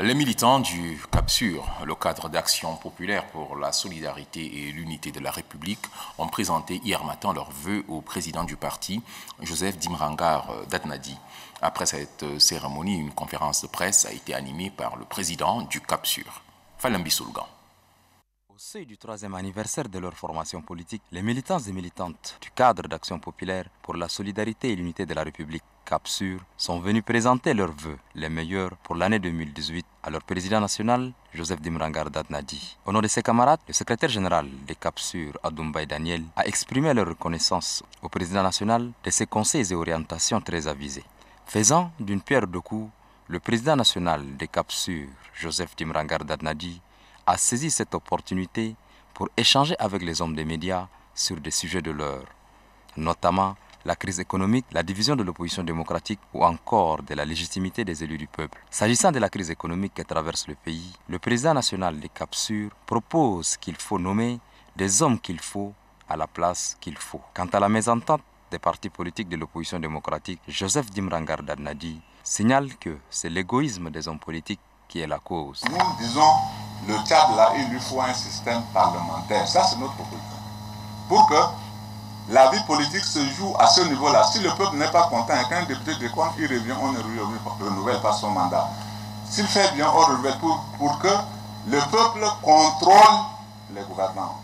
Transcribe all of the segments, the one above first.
Les militants du CAPSUR, le cadre d'action populaire pour la solidarité et l'unité de la République, ont présenté hier matin leurs vœux au président du parti, Joseph Dimrangar Datnadi. Après cette cérémonie, une conférence de presse a été animée par le président du CAPSUR, Falambi Soulgan. Au seuil du troisième anniversaire de leur formation politique, les militants et militantes du cadre d'action populaire pour la solidarité et l'unité de la République CAPSUR sont venus présenter leurs vœux, les meilleurs pour l'année 2018, à leur président national, Joseph Dimrangar Nadi. Au nom de ses camarades, le secrétaire général des CAPSUR, Adoumbaï Daniel, a exprimé leur reconnaissance au président national de ses conseils et orientations très avisés. Faisant d'une pierre deux coups, le président national des CAPSUR, Joseph Dimrangar Nadi, a saisi cette opportunité pour échanger avec les hommes des médias sur des sujets de l'heure, notamment la crise économique, la division de l'opposition démocratique ou encore de la légitimité des élus du peuple. S'agissant de la crise économique qui traverse le pays, le président national des Capsures propose qu'il faut nommer des hommes qu'il faut à la place qu'il faut. Quant à la mésentente des partis politiques de l'opposition démocratique, Joseph Dimrangar Nadi signale que c'est l'égoïsme des hommes politiques qui est la cause. Nous disons, le Tchad là, il lui faut un système parlementaire. Ça, c'est notre proposition. Pour que la vie politique se joue à ce niveau-là. Si le peuple n'est pas content et qu'un député décompte, il revient, on ne renouvelle pas son mandat. S'il fait bien, on renouvelle pour, pour que le peuple contrôle les gouvernants.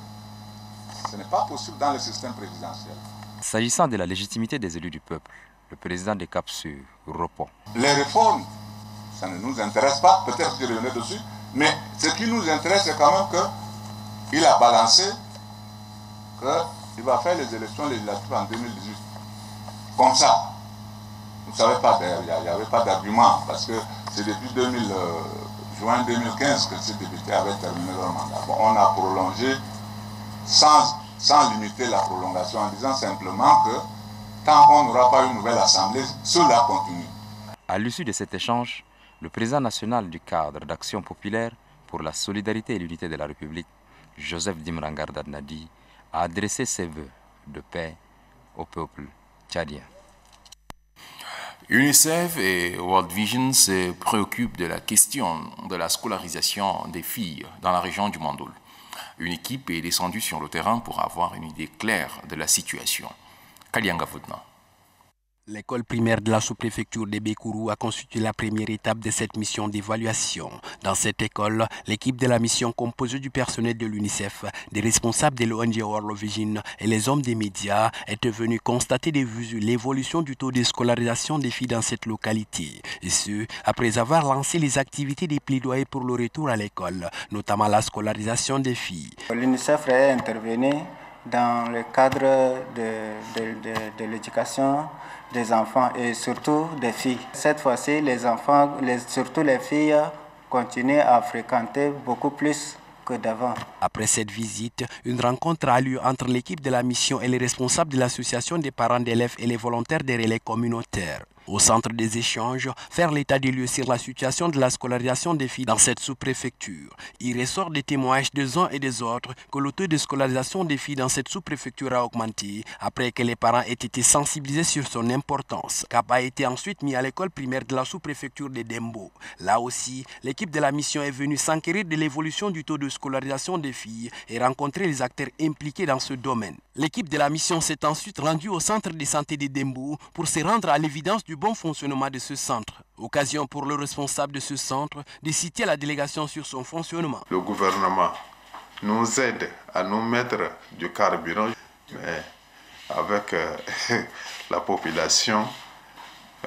Ce n'est pas possible dans le système présidentiel. S'agissant de la légitimité des élus du peuple, le président des Cap sur repos. Les réformes, ça ne nous intéresse pas, peut-être que je dessus, mais ce qui nous intéresse, c'est quand même qu'il a balancé que il va faire les élections législatives en 2018. Comme ça. Vous ne savez pas, il n'y avait pas d'argument, parce que c'est depuis 2000, euh, juin 2015 que ces députés avaient terminé leur mandat. on a prolongé sans, sans limiter la prolongation en disant simplement que tant qu'on n'aura pas une nouvelle assemblée, cela continue. À l'issue de cet échange, le président national du cadre d'action populaire pour la solidarité et l'unité de la République, Joseph Dimrangar Nadi, a adressé ses voeux de paix au peuple tchadien. UNICEF et World Vision se préoccupent de la question de la scolarisation des filles dans la région du Mandoul. Une équipe est descendue sur le terrain pour avoir une idée claire de la situation. Kalianga L'école primaire de la sous-préfecture de Bekourou a constitué la première étape de cette mission d'évaluation. Dans cette école, l'équipe de la mission composée du personnel de l'UNICEF, des responsables de l'ONG World Vision et les hommes des médias étaient venus constater l'évolution du taux de scolarisation des filles dans cette localité. Et ce, après avoir lancé les activités des plaidoyers pour le retour à l'école, notamment la scolarisation des filles. L'UNICEF est intervenu dans le cadre de, l'éducation des enfants et surtout des filles. Cette fois-ci, les enfants, surtout les filles, continuent à fréquenter beaucoup plus que d'avant. Après cette visite, une rencontre a lieu entre l'équipe de la mission et les responsables de l'association des parents d'élèves et les volontaires des relais communautaires. Au centre des échanges, faire l'état des lieux sur la situation de la scolarisation des filles dans cette sous-préfecture. Il ressort des témoignages des uns et des autres que le taux de scolarisation des filles dans cette sous-préfecture a augmenté après que les parents aient été sensibilisés sur son importance. Cap a été ensuite mis à l'école primaire de la sous-préfecture de Dembo. Là aussi, l'équipe de la mission est venue s'enquérir de l'évolution du taux de scolarisation des filles et rencontrer les acteurs impliqués dans ce domaine. L'équipe de la mission s'est ensuite rendue au centre de santé de Dembo pour se rendre à l'évidence du bon fonctionnement de ce centre. Occasion pour le responsable de ce centre de citer la délégation sur son fonctionnement. Le gouvernement nous aide à nous mettre du carburant, mais avec euh, la population,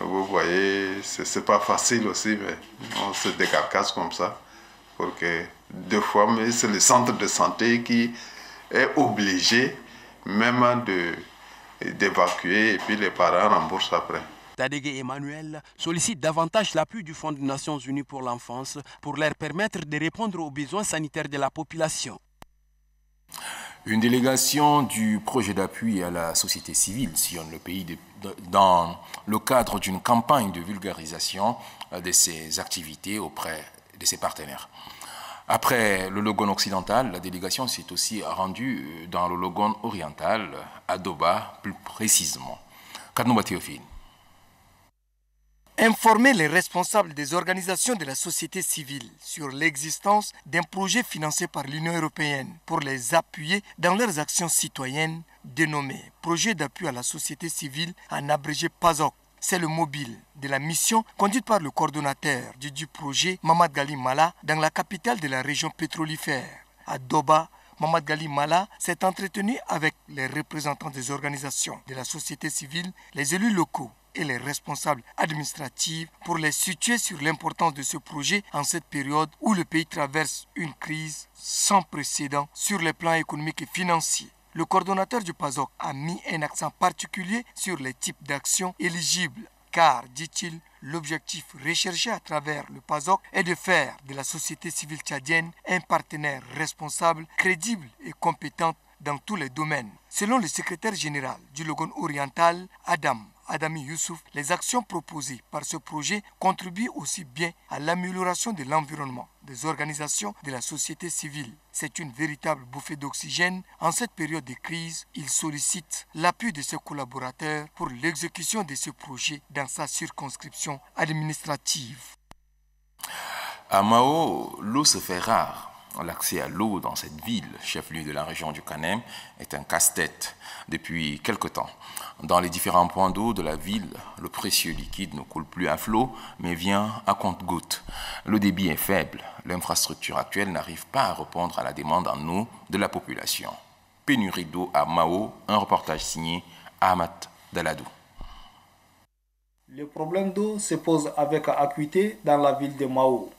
vous voyez, c'est pas facile aussi, mais on se décarcasse comme ça. Pour que deux fois, mais c'est le centre de santé qui est obligé même d'évacuer et puis les parents remboursent après. Tadege Emmanuel sollicite davantage l'appui du Fonds des Nations Unies pour l'enfance pour leur permettre de répondre aux besoins sanitaires de la population. Une délégation du projet d'appui à la société civile sillonne le pays dans le cadre d'une campagne de vulgarisation de ses activités auprès de ses partenaires. Après le Logon occidental, la délégation s'est aussi rendue dans le Logon oriental, à Doba plus précisément. Kadnouba Informer les responsables des organisations de la société civile sur l'existence d'un projet financé par l'Union européenne pour les appuyer dans leurs actions citoyennes dénommé Projet d'appui à la société civile en abrégé PASOC. C'est le mobile de la mission conduite par le coordonnateur du, projet, Mamad Gali Mala, dans la capitale de la région pétrolifère. À Doba, Mamad Gali Mala s'est entretenu avec les représentants des organisations de la société civile, les élus locaux les responsables administratifs pour les situer sur l'importance de ce projet en cette période où le pays traverse une crise sans précédent sur les plans économiques et financiers. Le coordonnateur du PASOC a mis un accent particulier sur les types d'actions éligibles car, dit-il, l'objectif recherché à travers le PASOC est de faire de la société civile tchadienne un partenaire responsable, crédible et compétent dans tous les domaines. Selon le secrétaire général du Logon oriental, Adam Adami Youssouf, les actions proposées par ce projet contribuent aussi bien à l'amélioration de l'environnement des organisations de la société civile. C'est une véritable bouffée d'oxygène. En cette période de crise, il sollicite l'appui de ses collaborateurs pour l'exécution de ce projet dans sa circonscription administrative. À Mao, l'eau se fait rare l'accès à l'eau dans cette ville, chef-lieu de la région du Canem, est un casse-tête depuis quelque temps. Dans les différents points d'eau de la ville, le précieux liquide ne coule plus à flot, mais vient à compte-gouttes. Le débit est faible. L'infrastructure actuelle n'arrive pas à répondre à la demande en eau de la population. Pénurie d'eau à Mao, un reportage signé Ahmad Daladou. Le problème d'eau se pose avec acuité dans la ville de Mao.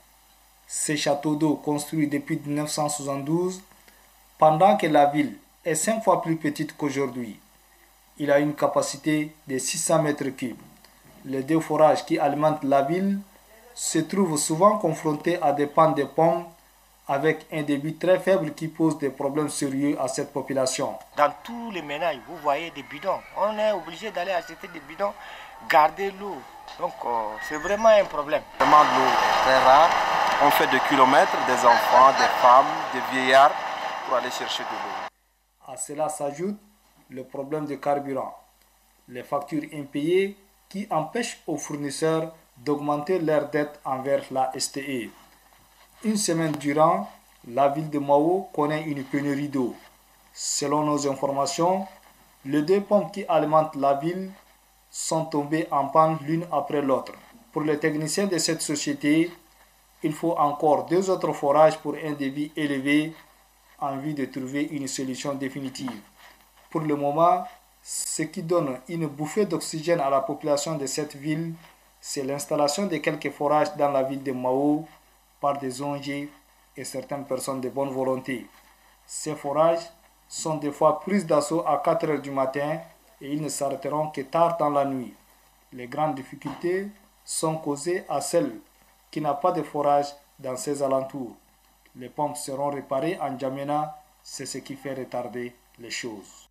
Ces châteaux d'eau construits depuis 1972, pendant que la ville est cinq fois plus petite qu'aujourd'hui. Il a une capacité de 600 mètres cubes. Les deux forages qui alimentent la ville se trouvent souvent confrontés à des pannes de pommes avec un débit très faible qui pose des problèmes sérieux à cette population. Dans tous les ménages, vous voyez des bidons. On est obligé d'aller acheter des bidons, garder l'eau. Donc euh, c'est vraiment un problème. Vraiment l'eau est très rare. On fait des kilomètres, des enfants, des femmes, des vieillards pour aller chercher de l'eau. À cela s'ajoute le problème de carburant, les factures impayées qui empêchent aux fournisseurs d'augmenter leurs dettes envers la STE. Une semaine durant, la ville de Mao connaît une pénurie d'eau. Selon nos informations, les deux pompes qui alimentent la ville sont tombées en panne l'une après l'autre. Pour les techniciens de cette société, il faut encore deux autres forages pour un débit élevé en vue de trouver une solution définitive. Pour le moment, ce qui donne une bouffée d'oxygène à la population de cette ville, c'est l'installation de quelques forages dans la ville de Mao par des ONG et certaines personnes de bonne volonté. Ces forages sont des fois pris d'assaut à 4 heures du matin et ils ne s'arrêteront que tard dans la nuit. Les grandes difficultés sont causées à celles qui n'a pas de forage dans ses alentours. Les pompes seront réparées en Djamena, c'est ce qui fait retarder les choses.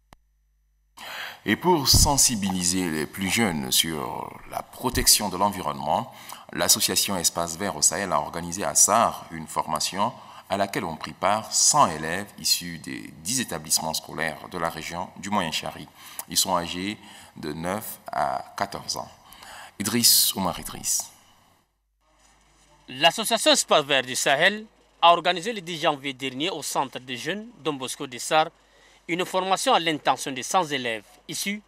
Et pour sensibiliser les plus jeunes sur la protection de l'environnement, l'association Espace Vert au Sahel a organisé à SAR une formation à laquelle ont pris part 100 élèves issus des 10 établissements scolaires de la région du Moyen-Chari. Ils sont âgés de 9 à 14 ans. Idriss Omar Idriss. L'association Espace Vert du Sahel a organisé le 10 janvier dernier au centre des jeunes Don Bosco de Sar une formation à l'intention de 100 élèves issus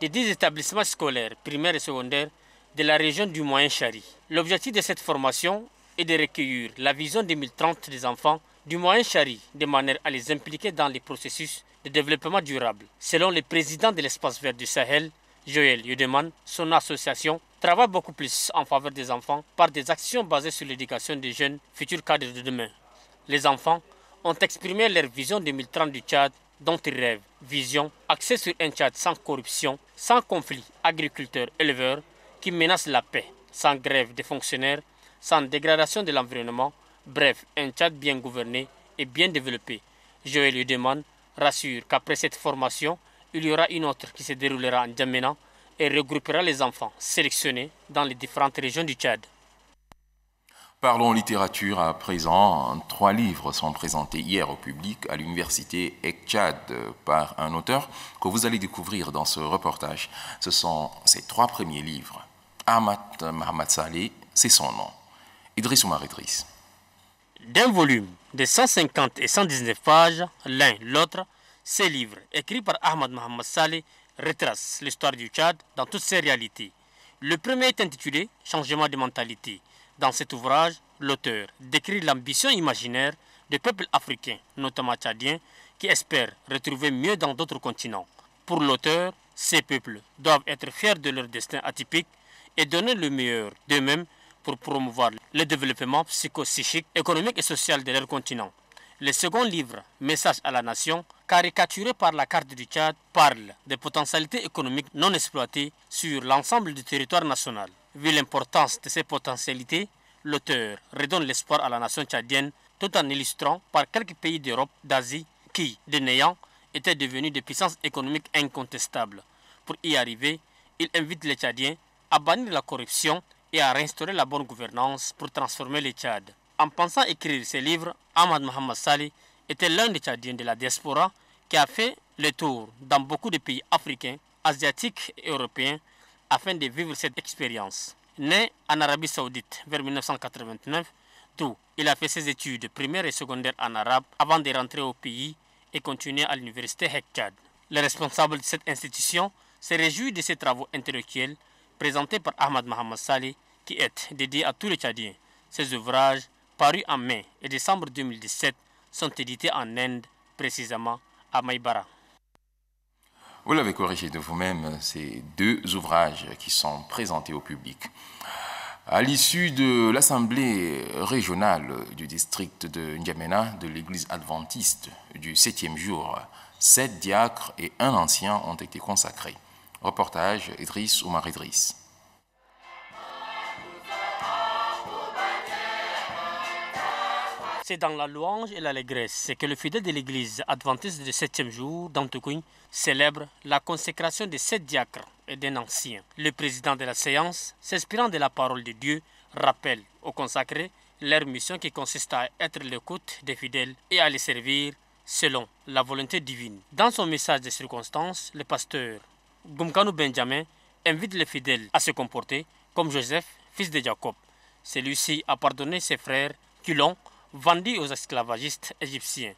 des 10 établissements scolaires primaires et secondaires de la région du Moyen-Chari. L'objectif de cette formation est de recueillir la vision 2030 des enfants du Moyen-Chari de manière à les impliquer dans les processus de développement durable. Selon le président de l'espace vert du Sahel, Joël Yudeman, son association travaille beaucoup plus en faveur des enfants par des actions basées sur l'éducation des jeunes futurs cadres de demain. Les enfants ont exprimé leur vision 2030 du Tchad dont ils rêvent. Vision axée sur un Tchad sans corruption, sans conflit agriculteurs-éleveurs qui menace la paix, sans grève des fonctionnaires, sans dégradation de l'environnement. Bref, un Tchad bien gouverné et bien développé. Joël demande, rassure qu'après cette formation, il y aura une autre qui se déroulera en Djamena et regroupera les enfants sélectionnés dans les différentes régions du Tchad. Parlons littérature à présent. Trois livres sont présentés hier au public à l'université Tchad par un auteur que vous allez découvrir dans ce reportage. Ce sont ces trois premiers livres. Ahmad Mohamed Saleh, c'est son nom. Idriss Oumar Idriss. D'un volume de 150 et 119 pages, l'un l'autre, ces livres, écrits par Ahmad Mohamed Saleh, retracent l'histoire du Tchad dans toutes ses réalités. Le premier est intitulé Changement de mentalité. Dans cet ouvrage, l'auteur décrit l'ambition imaginaire des peuples africains, notamment tchadiens, qui espèrent retrouver mieux dans d'autres continents. Pour l'auteur, ces peuples doivent être fiers de leur destin atypique et donner le meilleur d'eux-mêmes pour promouvoir le développement psychopsychique, économique et social de leur continent. Le second livre, Message à la nation, caricaturé par la carte du Tchad, parle des potentialités économiques non exploitées sur l'ensemble du territoire national. Vu l'importance de ces potentialités, l'auteur redonne l'espoir à la nation tchadienne tout en illustrant par quelques pays d'Europe, d'Asie, qui, de néant, étaient devenus des puissances économiques incontestables. Pour y arriver, il invite les Tchadiens à bannir la corruption et à réinstaurer la bonne gouvernance pour transformer le Tchad. En pensant écrire ces livres, Ahmad Mohamed Saleh était l'un des Tchadiens de la diaspora qui a fait le tour dans beaucoup de pays africains, asiatiques et européens afin de vivre cette expérience. Né en Arabie Saoudite vers 1989, d'où il a fait ses études primaires et secondaires en arabe avant de rentrer au pays et continuer à l'université Hekchad. Le responsable de cette institution se réjouit de ses travaux intellectuels présentés par Ahmad Mohamed Saleh qui est dédié à tous les Tchadiens. Ses ouvrages, parus en mai et décembre 2017, sont édités en Inde, précisément à Maïbara. Vous l'avez corrigé de vous-même, ces deux ouvrages qui sont présentés au public. À l'issue de l'Assemblée régionale du district de N'Djamena de l'Église adventiste du septième jour, sept diacres et un ancien ont été consacrés. Reportage Idriss Oumar Idriss. C'est dans la louange et l'allégresse que le fidèle de l'église adventiste du septième jour d'Antoukouin célèbre la consécration de sept diacres et d'un ancien. Le président de la séance, s'inspirant de la parole de Dieu, rappelle aux consacrés leur mission qui consiste à être l'écoute des fidèles et à les servir selon la volonté divine. Dans son message de circonstance, le pasteur Gumkanu Benjamin invite les fidèles à se comporter comme Joseph, fils de Jacob. Celui-ci a pardonné ses frères qui l'ont vendu aux esclavagistes égyptiens.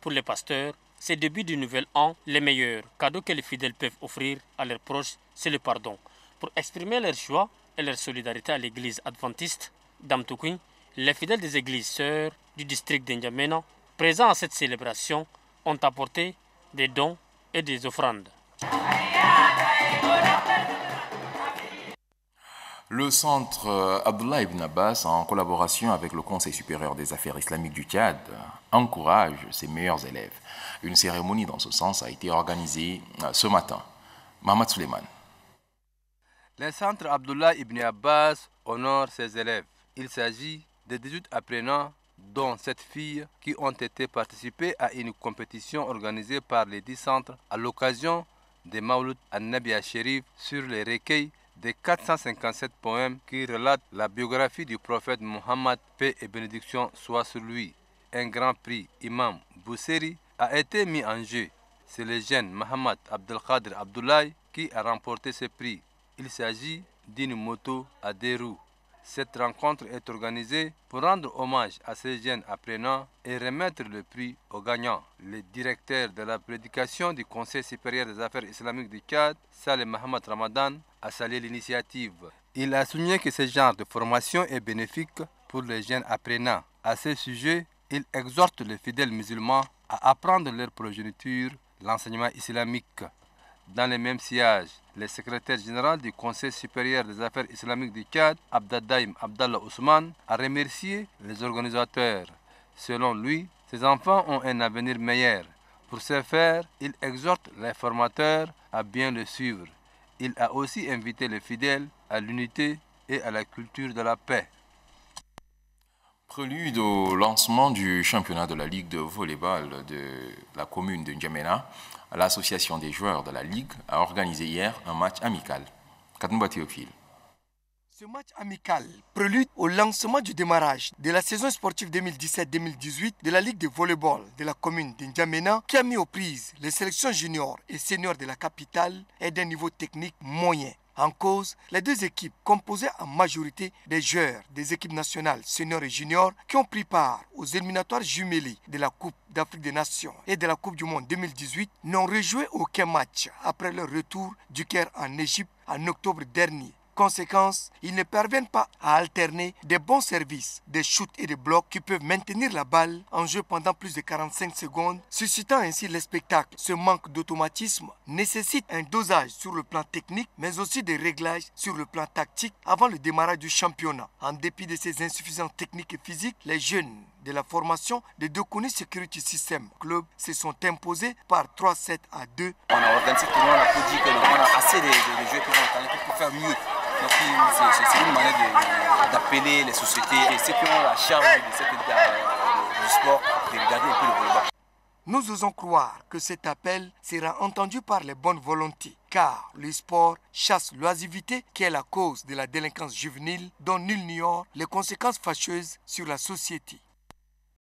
Pour les pasteurs, ces débuts du nouvel an, les meilleurs cadeaux que les fidèles peuvent offrir à leurs proches, c'est le pardon. Pour exprimer leur choix et leur solidarité à l'église adventiste d'Amtoukoui, les fidèles des églises sœurs du district d'Injamena, présents à cette célébration, ont apporté des dons et des offrandes. Le centre Abdullah ibn Abbas, en collaboration avec le Conseil supérieur des affaires islamiques du Tchad, encourage ses meilleurs élèves. Une cérémonie dans ce sens a été organisée ce matin. Mohamed Suleiman. Le centre Abdullah ibn Abbas honore ses élèves. Il s'agit de 18 apprenants, dont 7 filles, qui ont été participés à une compétition organisée par les 10 centres à l'occasion des Maouloud al-Nabi Sherif sur les recueils des 457 poèmes qui relatent la biographie du prophète Muhammad, paix et bénédiction soit sur lui. Un grand prix, Imam Bousseri, a été mis en jeu. C'est le jeune Muhammad Abdelkader Abdoulaye qui a remporté ce prix. Il s'agit d'une moto à deux roues. Cette rencontre est organisée pour rendre hommage à ces jeunes apprenants et remettre le prix aux gagnants. Le directeur de la prédication du Conseil supérieur des affaires islamiques du Tchad, Saleh Mohamed Ramadan, a salué l'initiative. Il a souligné que ce genre de formation est bénéfique pour les jeunes apprenants. À ce sujet, il exhorte les fidèles musulmans à apprendre leur progéniture l'enseignement islamique. Dans le même sillage, le secrétaire général du Conseil supérieur des affaires islamiques du Tchad, Abdadaim Abdallah Ousmane, a remercié les organisateurs. Selon lui, ces enfants ont un avenir meilleur. Pour ce faire, il exhorte les formateurs à bien le suivre. Il a aussi invité les fidèles à l'unité et à la culture de la paix. Prélude au lancement du championnat de la Ligue de volleyball de la commune de N'Djamena, l'association des joueurs de la Ligue a organisé hier un match amical. Katnouba Théophile. Ce match amical prélude au lancement du démarrage de la saison sportive 2017-2018 de la Ligue de volleyball de la commune de N'Djamena qui a mis aux prises les sélections juniors et seniors de la capitale et d'un niveau technique moyen. En cause, les deux équipes composées en majorité des joueurs des équipes nationales seniors et juniors qui ont pris part aux éliminatoires jumelés de la Coupe d'Afrique des Nations et de la Coupe du Monde 2018 n'ont rejoué aucun match après leur retour du Caire en Égypte en octobre dernier. Conséquence, ils ne parviennent pas à alterner des bons services, des shoots et des blocs qui peuvent maintenir la balle en jeu pendant plus de 45 secondes, suscitant ainsi les spectacles. Ce manque d'automatisme nécessite un dosage sur le plan technique, mais aussi des réglages sur le plan tactique avant le démarrage du championnat. En dépit de ces insuffisances techniques et physiques, les jeunes de la formation de Dokuni Security System Club se sont imposés par 3-7 à 2. On a organisé tout le monde, on a dit qu'on a assez de, de, de qui vont faire mieux. C'est une manière d'appeler les sociétés et ceux qui ont la charge de, du sport de regarder un peu le volleyball. Nous osons croire que cet appel sera entendu par les bonnes volontés, car le sport chasse l'oisivité qui est la cause de la délinquance juvénile dont nul n'ignore les conséquences fâcheuses sur la société.